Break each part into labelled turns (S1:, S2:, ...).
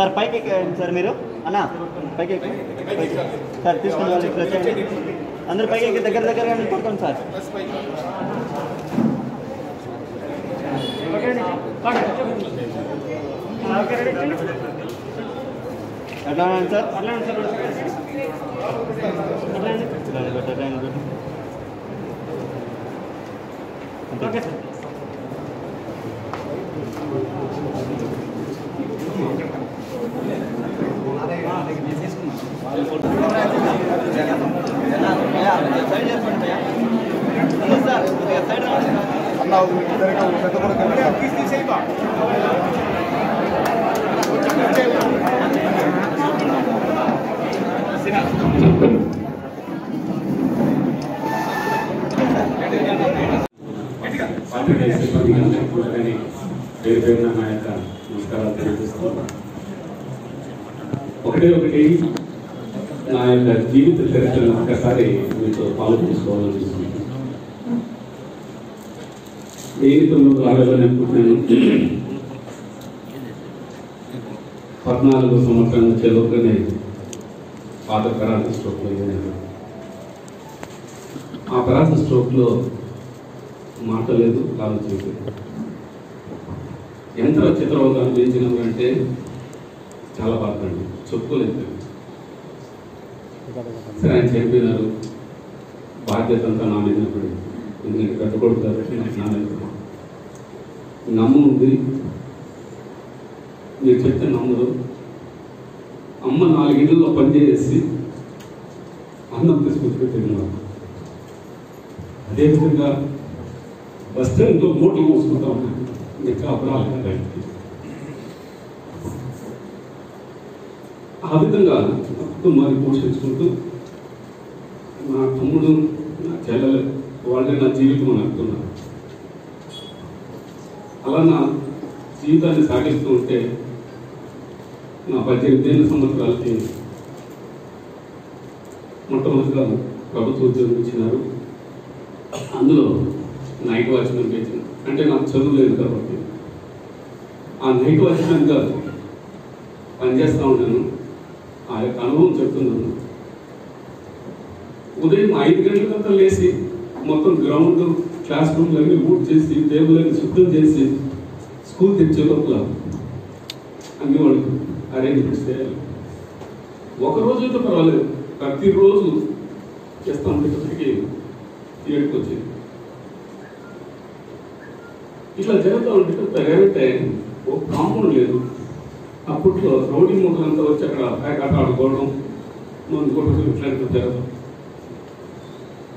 S1: Sir పైకి ఎక్కండి sir మీరు. అన్న పైకి సార్ తీసుకుని వాళ్ళు ఇక్కడ వచ్చేయండి అందరూ పైకి ఎక్కి దగ్గర దగ్గర పడుకోండి సార్. ఎట్లా సార్? అట్లా సార్. ఓకే
S2: సిబ్బంది అందరికీ కూడా కానీ పేరు పేరున నా యొక్క నమస్కారాలు తెలియజేస్తున్నాను ఒకటే ఒకటి నా యొక్క జీవిత చరిత్రను ఒక్కసారి మీతో పాలు తీసుకోవాలని చూస్తున్నాను. తొమ్మిది వందల అరవైలో నేను పుట్టినాను పద్నాలుగు సంవత్సరాల చదువుకునే పాత పరాల స్ట్రోక్లో ఆ పరాల స్ట్రోక్లో మాట లేదు ఆలోచన లేదు ఎంత చిత్రవత అనుభవించినాం అంటే చాలా బాధపడండి చెప్పుకోలేదు. సరే ఆయన చనిపోయినారు. బాధ్యత అంతా నా మీద పడింది. ఎందుకంటే పెద్ద కాబట్టి నాకు నా మీద నమ్ము ఉంది మీరు చెప్తే నమ్మరు. అమ్మ నాలుగింటిలో పనిచేసి అన్నం తీసుకొచ్చి పెట్టింది. నాకు అదేవిధంగా వస్తే ఇంకో మూటలు మూసుకుంటా ఉన్నాను ఇంకా అపరాలు బయటికి ఆ విధంగా కుటుంబాన్ని పోషించుకుంటూ నా తమ్ముడు నా చెల్లెలు వాళ్ళే నా జీవితం అని అనుకున్నాను అలా నా జీవితాన్ని సాగిస్తూ ఉంటే నా పద్దెనిమిది ఏళ్ళ సంవత్సరాలకి మొట్టమొదటిగా ప్రభుత్వ ఉద్యోగం ఇచ్చినారు. అందులో నైట్ వాచ్మెన్ చేసిన అంటే నాకు చదువు లేదు కాబట్టి. ఆ నైట్ వాచ్మెన్గా పనిచేస్తూ ఉన్నాను. ఆ యొక్క అనుభవం చెప్తున్నాను. ఉదయం ఐదు గంటలకంతా లేచి మొత్తం గ్రౌండ్ క్లాస్ రూమ్లు అన్ని ఊట్ చేసి టేబుల్ అన్ని శుద్ధం చేసి స్కూల్ తెచ్చే లోపల అన్ని వాళ్ళకి అరేంజ్మెంట్స్ చేయాలి. ఒక రోజు అయితే పర్వాలేదు. ప్రతిరోజు చేస్తాం ఇప్పటికీ థియేటర్కి వచ్చేది. ఇట్లా జరుగుతూ ఉంటే పెరగంటే ఒక కాంపౌండ్ లేదు. అప్పట్లో రౌడీ మూటలంతా వచ్చి అక్కడ ప్యాకెట్ ఆడుకోవడం మందు కొట్టడం ఇట్లాంటివి జరగదు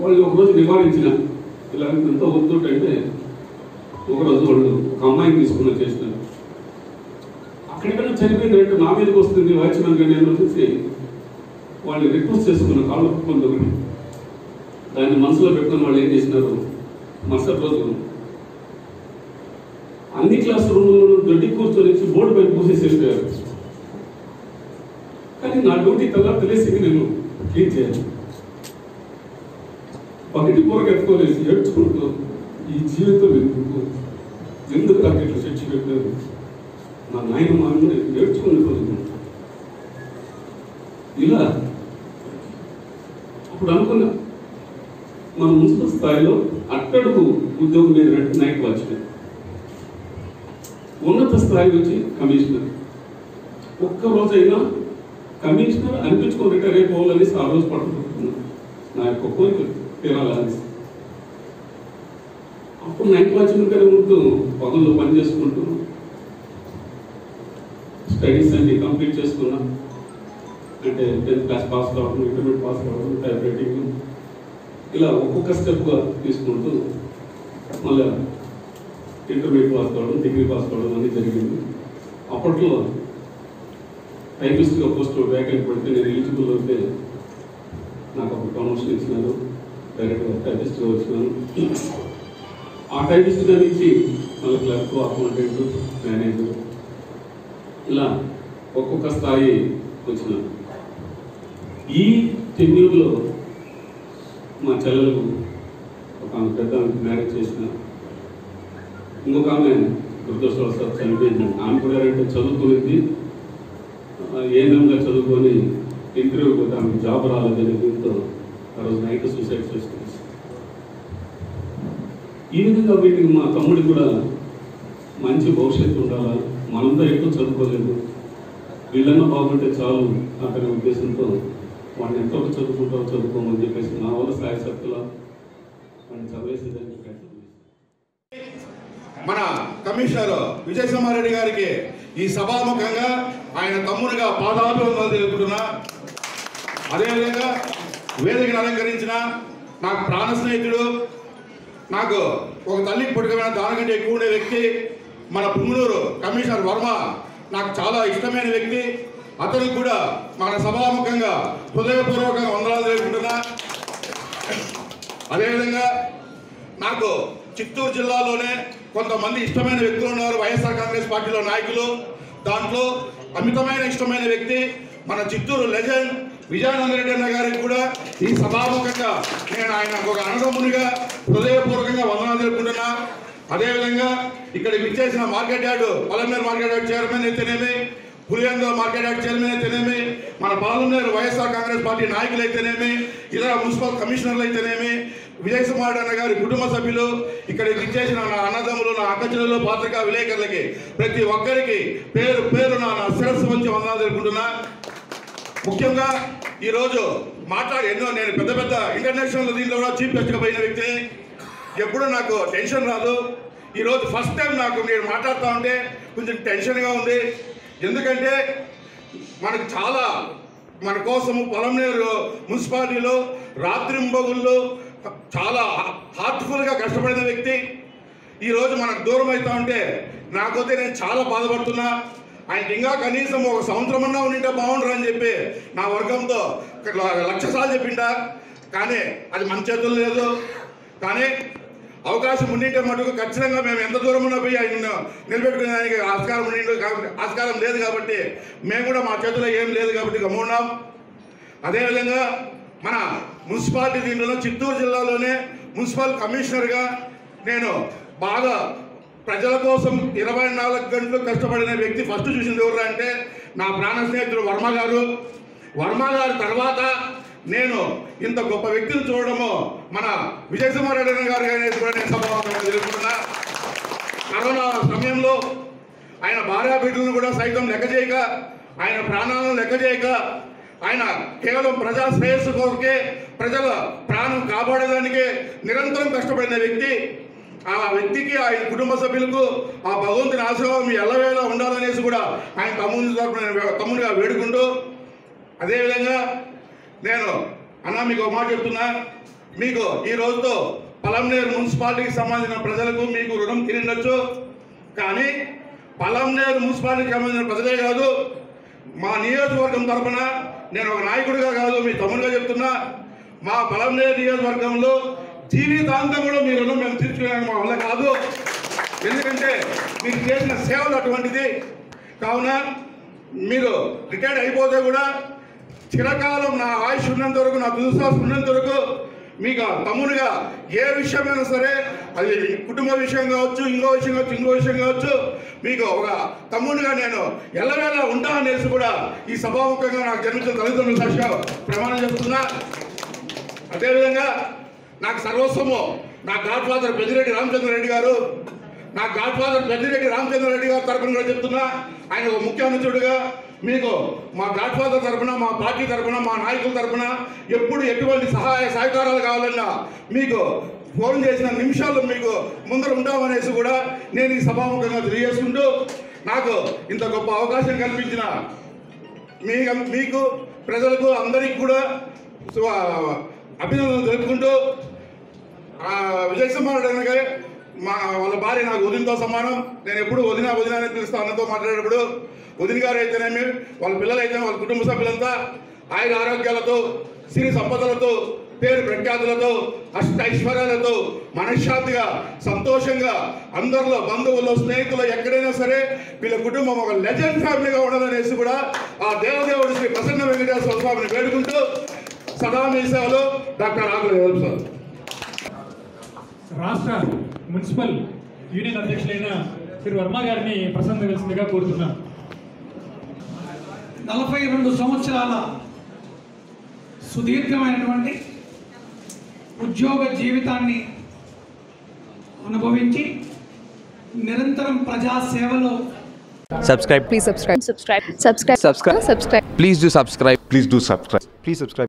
S2: వాళ్ళు ఒకరోజు నివారించిన ఇలాంటింత వద్దు అంటే ఒకరోజు వాళ్ళు ఒక అమ్మాయిని తీసుకుని చేసినారు అక్కడికన్నా చనిపోయిందంటే నా మీదకి వస్తుంది వాచ్మెన్ కానీ అని వచ్చేసి వాళ్ళు రిక్వెస్ట్ చేసుకున్న కాళ్ళు ఒప్పుకుంది ఒకటి దాన్ని మనసులో పెట్టుకుని వాళ్ళు ఏం చేసినారు? మరుసటి రోజు అన్ని క్లాస్ రూమ్లలో దొడ్డి కూర్చొని బోర్డు పైన పూసేసి వెళ్ళిపోయారు కానీ నా డ్యూటీ తల్లా తెలిసి నేను. క్లీన్ చేయాలి? పక్కటి కూరకు ఎత్తుకోలేసి ఏడ్చుకుంటూ ఈ జీవితం ఎందుకు? ఎందుకు నాకు ఇట్లా చర్చి పెట్టారు నా నాయన మా అన్న ఏడ్చుకునే ఇలా అప్పుడు అనుకున్నా మన మున్సిపల్ స్థాయిలో అట్టడుగు ఉద్యోగం మీద నైట్ వాచ్మెన్ ఉన్నత స్థాయి నుంచి కమిషనర్. ఒక్క రోజైనా కమిషనర్ అనిపించుకొని రిటైర్ అయిపోవాలని ఆ రోజు పట్టుకుంటున్నాను నా యొక్క కోరిక తీరాలని. అప్పుడు నైట్ వాచ్మెన్ గానే ఉంటూ పగుల్లో పని చేసుకుంటూ స్టడీస్ అన్ని కంప్లీట్ చేసుకున్నా. అంటే టెన్త్ క్లాస్ పాస్ కావడం ఇంటర్మీడియట్ పాస్ కావడం టైప్ రైటింగ్. ఇలా ఒక్కొక్క స్టెప్గా తీసుకుంటూ మళ్ళీ ఇంటర్మీడియట్ పాస్ కావడం డిగ్రీ పాస్ కావడం అన్నీ జరిగింది. అప్పట్లో టైపిస్ట్గా పోస్ట్ వేకెంట్ పడితే నేను ఎలిజిబుల్ అయితే నాకు ఒక ప్రమోషన్ ఇచ్చినారు డైరెక్ట్గా టైపిస్ట్గా వచ్చినాను ఆ టైపిస్ట్గా నుంచి మళ్ళీ క్లర్క్ అకౌంటెంట్ మేనేజర్ ఇలా ఒక్కొక్క స్థాయి వచ్చినాను ఈ టెన్యూర్లో మా చెల్లెలకు ఒక పెద్ద మ్యారేజ్ చేసిన ఇంకొక ఆమె దురదృష్టవశాత్తు చనిపోయింది ఆమె కూడా ఏంటంటే చదువుకునేది విధంగా చదువుకొని ఇంటర్వ్యూ పోతే ఆమె జాబ్ రాలేదని దీంతో ఆ రోజు నైట్ సూసైడ్ చేసుకుంది. ఈ విధంగా వీటికి మా తమ్ముడికి కూడా మంచి భవిష్యత్తు ఉండాలా? మనంతా ఎక్కువ చదువుకోలేదు. వీళ్ళన్నా బాగుంటే చాలు అనే ఉద్దేశంతో వాడిని ఎంతవరకు చదువుకుంటారో చదువుకోమని చెప్పేసి నా వల్ల సాయశక్తుల వాడిని చదివేసేదానికి
S3: కమిషనర్ విజయ్ రెడ్డి గారికి ఈ సభాముఖంగా ఆయన తమ్మునిగా పాదాభివందనలు తెలుపుతున్నా. అదేవిధంగా వేదికను అలంకరించిన నాకు ప్రాణ స్నేహితుడు నాకు ఒక తల్లికి పుట్టుకమైన దానికంటే ఎక్కువ ఉండే వ్యక్తి మన పుంగనూరు కమిషనర్ వర్మ నాకు చాలా ఇష్టమైన వ్యక్తి. అతనికి కూడా మన సభాముఖంగా హృదయపూర్వకంగా వందనాలు తెలుపుకుంటున్నా. అదేవిధంగా నాకు చిత్తూరు జిల్లాలోనే కొంతమంది ఇష్టమైన వ్యక్తులు ఉన్నారు. వైఎస్ఆర్ కాంగ్రెస్ పార్టీలో నాయకులు. దాంట్లో అమితమైన ఇష్టమైన వ్యక్తి మన చిత్తూరు లెజెండ్ విజయానంద రెడ్డి అన్న గారికి కూడా ఈ సభాముఖంగా నేను ఆయన ఒక అన్నదమ్మునిగా హృదయపూర్వకంగా వందనాలు తెలుపుకుంటున్నా. అదేవిధంగా ఇక్కడ విచ్చేసిన market yard Palameru market yard chairman అయితేనేమి పులివెందుల మార్కెట్ యార్డ్ చైర్మన్ అయితేనేమి మన పాలనేరు వైఎస్ఆర్ కాంగ్రెస్ పార్టీ నాయకులు అయితేనేమి ఇతర మున్సిపల్ కమిషనర్లు అయితేనేమి విజయ్ కుమార్ అన్న గారి కుటుంబ సభ్యులు ఇక్కడ ఇచ్చేసిన నా అన్నదమ్ములు నా అక్కచెల్లెలు పాత్రికా విలేకరులకి ప్రతి ఒక్కరికి పేరు పేరు నా నా శిరస్సు వంచి వందనాలు తెలుపుకుంటున్నా. ముఖ్యంగా ఈరోజు మాట్లాడి ఎన్నో నేను పెద్ద పెద్ద ఇంటర్నేషనల్ దీంట్లో కూడా చీఫ్ గెస్ట్గా పోయిన వ్యక్తి ఎప్పుడు నాకు టెన్షన్ రాదు. ఈరోజు ఫస్ట్ టైం నాకు నేను మాట్లాడుతూ ఉంటే కొంచెం టెన్షన్గా ఉంది. ఎందుకంటే మనకు చాలా మన కోసము పొలంనేరు మున్సిపాలిటీలో రాత్రింబగుళ్ళు చాలా హార్ట్ఫుల్గా కష్టపడిన వ్యక్తి. ఈరోజు మనకు దూరం అవుతా ఉంటే నాకొద్దే నేను చాలా బాధపడుతున్నా. ఆయనకి ఇంకా కనీసం ఒక సంవత్సరం అన్నా ఉండింటే బాగుండరు అని చెప్పి నా వర్గంతో లక్షసార్లు చెప్పిండా. కానీ అది మన చేతుల్లో లేదు. కానీ అవకాశం ఉండింటే మటుకు ఖచ్చితంగా మేము ఎంత దూరం ఉన్నా పోయి ఆయన నిలబెట్టుకునేదానికి ఆస్కారం ఉండి ఆస్కారం లేదు కాబట్టి మేము కూడా మా చేతిలో ఏం లేదు కాబట్టి గమ్మున్నాం. అదేవిధంగా మన మున్సిపాలిటీ దీంట్లో చిత్తూరు జిల్లాలోనే మున్సిపల్ కమిషనర్గా నేను బాగా ప్రజల కోసం ఇరవై నాలుగు గంటలు కష్టపడిన వ్యక్తి ఫస్ట్ చూసింది ఎవరు అంటే నా ప్రాణ స్నేహితుడు వర్మ గారు. వర్మ గారి తర్వాత నేను ఇంత గొప్ప వ్యక్తిని చూడడము మన విజయసింహారెడ్డి గారు అనేది కూడా నేను సభాముఖంగా కరోనా సమయంలో ఆయన భార్యా బిడ్డలను కూడా సైతం లెక్క చేయక ఆయన ప్రాణాలను లెక్క చేయక ఆయన కేవలం ప్రజా శ్రేయస్సు కోరికే ప్రజల ప్రాణం కాపాడేదానికే నిరంతరం కష్టపడిన వ్యక్తి ఆ వ్యక్తికి ఆయన కుటుంబ సభ్యులకు ఆ భగవంతుని ఆశీర్వాదం మీ ఎల్లవేళ ఉండాలనేసి కూడా ఆయన తమ్ముని తరపున నేను తమ్ముడిగా వేడుకుంటూ అదేవిధంగా నేను అన్న మీకు ఒక మాట చెప్తున్నా. మీకు ఈ రోజుతో పలంనేరు మున్సిపాలిటీకి సంబంధించిన ప్రజలకు మీకు రుణం తిరిగినచ్చు కానీ పలంనేరు మున్సిపాలిటీకి సంబంధించిన ప్రజలే కాదు మా నియోజకవర్గం తరఫున నేను ఒక నాయకుడిగా కాదు మీ తమ్ముడిగా చెప్తున్నా. మా పలంనేరు నియోజకవర్గంలో జీవితాంతం కూడా మీ రుణం మేము తీర్చుకోవడానికి మా వల్ల కాదు. ఎందుకంటే మీరు చేసిన సేవలు అటువంటిది. కావున మీరు రిటైర్డ్ అయిపోతే కూడా చిరకాలం నా ఆయుష్ ఉన్నంత వరకు నా దుశ్వాసం ఉన్నంత వరకు మీకు తమ్మునిగా ఏ విషయమైనా సరే అది కుటుంబ విషయం కావచ్చు ఇంకో విషయం కావచ్చు ఇంకో విషయం కావచ్చు మీకు ఒక తమ్మునిగా నేను ఎల్లవేళ ఉంటా అనేసి కూడా ఈ సభాముఖంగా నాకు జన్మించిన తల్లిదండ్రుల సాక్షిగా ప్రమాణం చేస్తున్నా. అదేవిధంగా నాకు సర్వస్వము నా గాడ్ ఫాదర్ పెద్దిరెడ్డి రామచంద్ర రెడ్డి గారు నా గాడ్ ఫాదర్ పెద్దిరెడ్డి రామచంద్ర రెడ్డి గారు తరపున కూడా చెప్తున్నా. ఆయన ఒక ముఖ్య అనుచరుడుగా మీకు మా గాడ్ ఫాదర్ తరపున మా పార్టీ తరఫున మా నాయకుల తరపున ఎప్పుడు ఎటువంటి సహాయ సహకారాలు కావాలన్నా మీకు ఫోన్ చేసిన నిమిషాలు మీకు ముందర ఉంటామనేసి కూడా నేను ఈ సభాముఖంగా తెలియజేసుకుంటూ నాకు ఇంత గొప్ప అవకాశం కల్పించిన మీ మీకు ప్రజలకు అందరికీ కూడా సు- అభినందనలు తెలుపుకుంటూ విజయసింహారెడ్డి గారి మా వాళ్ళ భార్య నాకు వదినతో సమానం. నేను ఎప్పుడు వదిన వదిన అని పిలుస్తా అన్నతో మాట్లాడేటప్పుడు వదిన గారు అయితేనేమి వాళ్ళ పిల్లలు అయితే వాళ్ళ కుటుంబ సభ్యులంతా ఆయన ఆరోగ్యాలతో సిరి సంపదలతో పేరు ప్రఖ్యాతులతో అష్ట ఐశ్వర్యాలతో మనశ్శాంతిగా సంతోషంగా అందరిలో బంధువుల్లో స్నేహితులు ఎక్కడైనా సరే వీళ్ళ కుటుంబం ఒక లెజెండ్ ఫ్యామిలీగా ఉండాలనేసి కూడా ఆ దేవదేవుడు శ్రీ ప్రసన్న వెంకటేశ్వర స్వామిని వేడుకుంటూ సదా మీ సేవలో డాక్టర్ ఆకుల సార్.
S4: రాష్ట్ర మున్సిపల్ యూనియన్ అధ్యక్షులైన శ్రీ వర్మ గారిని ప్రసంగించవలసిందిగా కోరుతున్నాను.
S5: నలభై రెండు సంవత్సరాల సుదీర్ఘమైనటువంటి ఉద్యోగ జీవితాన్ని అనుభవించి నిరంతరం
S6: ప్రజాసేవలో
S7: subscribe please subscribe subscribe
S6: subscribe
S7: subscribe
S6: please do subscribe
S8: please do subscribe please subscribe